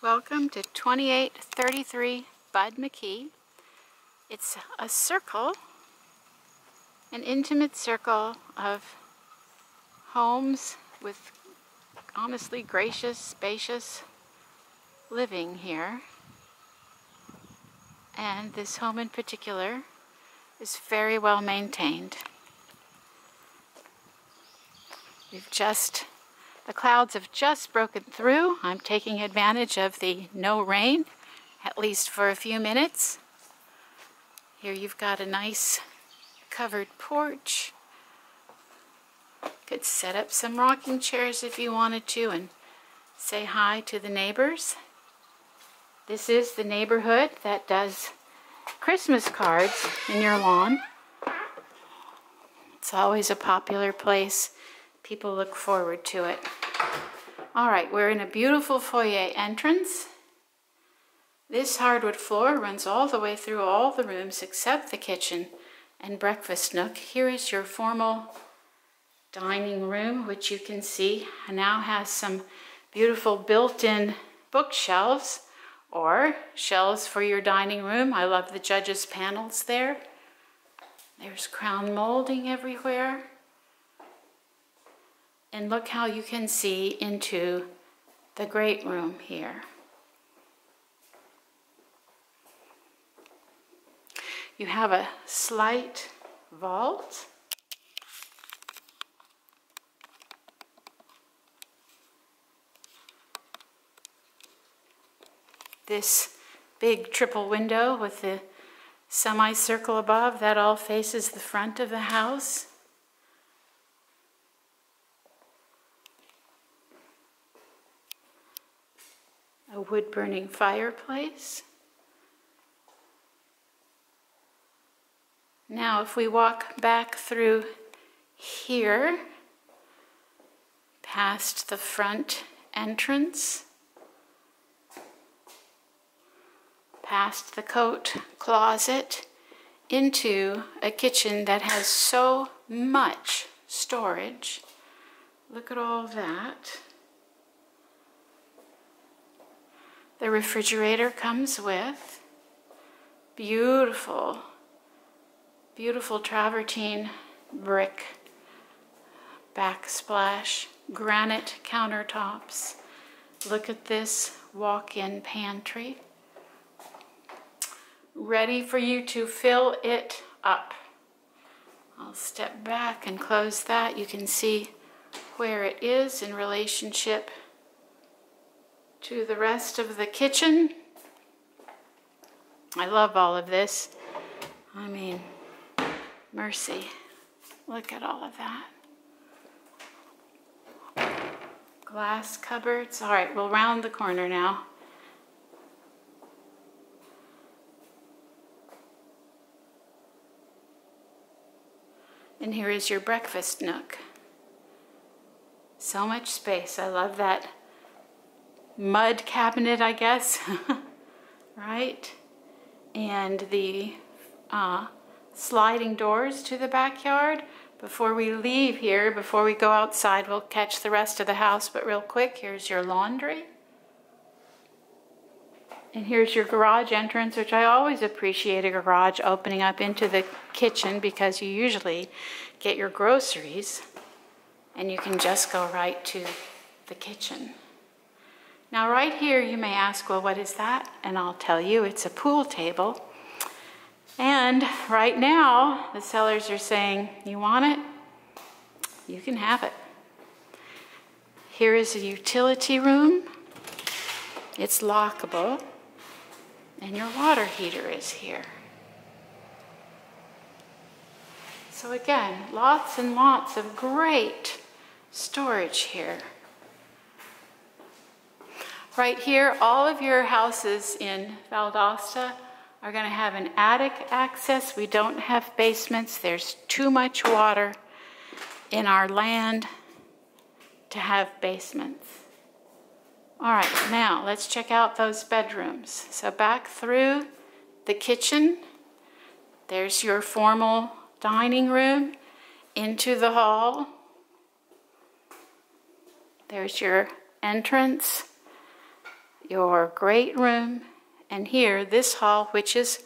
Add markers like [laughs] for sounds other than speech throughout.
Welcome to 2833 Bud McKey. It's a circle, an intimate circle of homes with honestly gracious, spacious living here. And this home in particular is very well maintained. We've just the clouds have just broken through. I'm taking advantage of the no rain, at least for a few minutes. Here you've got a nice covered porch. Could set up some rocking chairs if you wanted to and say hi to the neighbors. This is the neighborhood that does Christmas cards in your lawn. It's always a popular place. People look forward to it. All right, we're in a beautiful foyer entrance. This hardwood floor runs all the way through all the rooms except the kitchen and breakfast nook. Here is your formal dining room, which you can see now has some beautiful built-in bookshelves or shelves for your dining room. I love the judge's panels there. There's crown molding everywhere. And look how you can see into the great room here. You have a slight vault. This big triple window with the semicircle above, that all faces the front of the house. A wood burning fireplace. Now, if we walk back through here, past the front entrance, past the coat closet, into a kitchen that has so much storage. Look at all that. The refrigerator comes with beautiful, beautiful travertine brick backsplash, granite countertops. Look at this walk-in pantry. Ready for you to fill it up. I'll step back and close that. You can see where it is in relationship to the rest of the kitchen. I love all of this. I mean, mercy. Look at all of that. Glass cupboards. All right, we'll round the corner now. And here is your breakfast nook. So much space. I love that mud cabinet, I guess, [laughs] right? And the uh, sliding doors to the backyard. Before we leave here, before we go outside, we'll catch the rest of the house, but real quick, here's your laundry. And here's your garage entrance, which I always appreciate a garage opening up into the kitchen because you usually get your groceries and you can just go right to the kitchen. Now right here you may ask, well what is that? And I'll tell you, it's a pool table. And right now the sellers are saying, you want it? You can have it. Here is a utility room. It's lockable. And your water heater is here. So again, lots and lots of great storage here. Right here, all of your houses in Valdosta are going to have an attic access. We don't have basements. There's too much water in our land to have basements. All right, now let's check out those bedrooms. So back through the kitchen, there's your formal dining room into the hall. There's your entrance your great room, and here, this hall, which is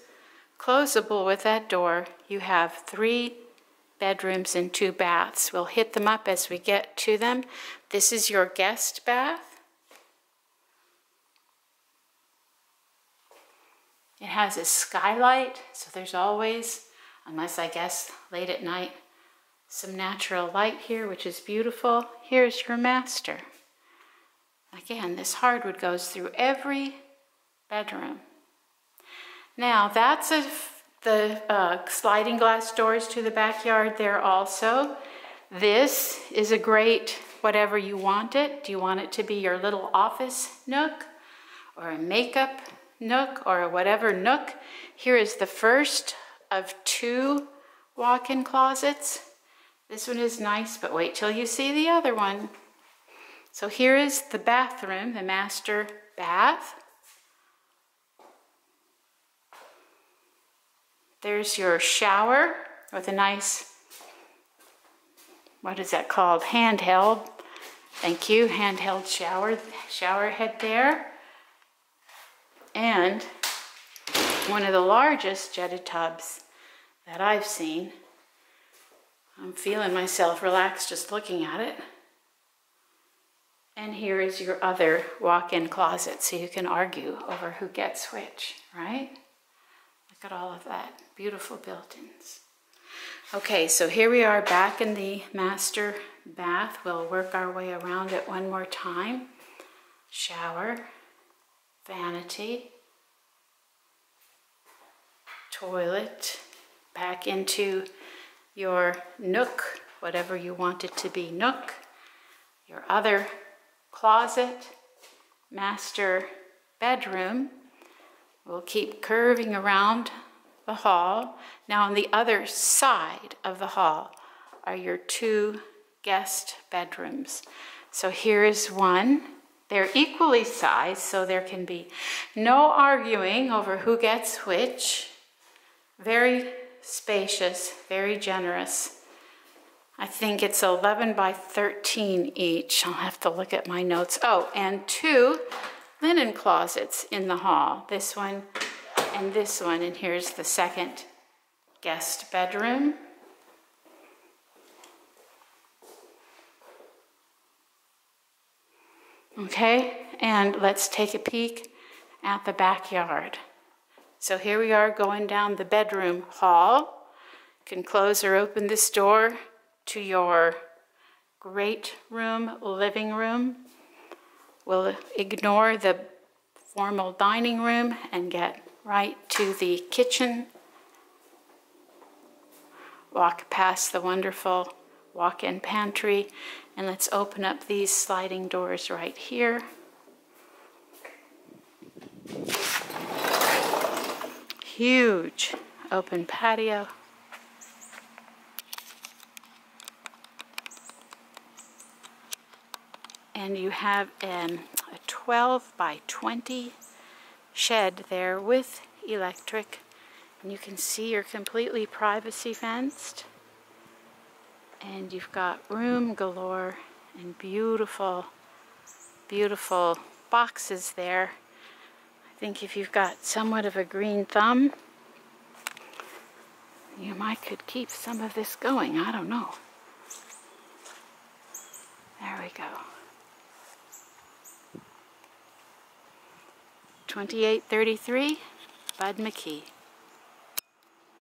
closable with that door, you have three bedrooms and two baths. We'll hit them up as we get to them. This is your guest bath. It has a skylight, so there's always, unless I guess late at night, some natural light here, which is beautiful. Here's your master. Again, this hardwood goes through every bedroom. Now, that's a, the uh, sliding glass doors to the backyard there also. This is a great whatever you want it. Do you want it to be your little office nook or a makeup nook or a whatever nook. Here is the first of two walk-in closets. This one is nice, but wait till you see the other one. So here is the bathroom, the master bath. There's your shower with a nice, what is that called? Handheld. Thank you, handheld shower, shower head there and one of the largest jetted tubs that I've seen. I'm feeling myself relaxed just looking at it. And here is your other walk-in closet, so you can argue over who gets which, right? Look at all of that. Beautiful built-ins. Okay, so here we are back in the master bath. We'll work our way around it one more time. Shower vanity, toilet, back into your nook, whatever you want it to be, nook, your other closet, master bedroom. We'll keep curving around the hall. Now on the other side of the hall are your two guest bedrooms. So here is one they're equally sized, so there can be no arguing over who gets which. Very spacious, very generous. I think it's 11 by 13 each. I'll have to look at my notes. Oh, and two linen closets in the hall. This one and this one. And here's the second guest bedroom. Okay, and let's take a peek at the backyard. So here we are going down the bedroom hall. Can close or open this door to your great room, living room. We'll ignore the formal dining room and get right to the kitchen. Walk past the wonderful walk-in pantry and let's open up these sliding doors right here. Huge open patio. And you have an, a 12 by 20 shed there with electric. And you can see you're completely privacy fenced. And you've got room galore and beautiful, beautiful boxes there. I think if you've got somewhat of a green thumb, you might could keep some of this going. I don't know. There we go. 2833, Bud McKey.